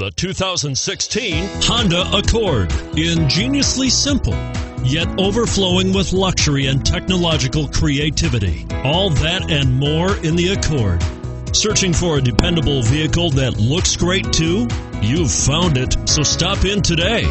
The 2016 Honda Accord. Ingeniously simple, yet overflowing with luxury and technological creativity. All that and more in the Accord. Searching for a dependable vehicle that looks great too? You've found it, so stop in today.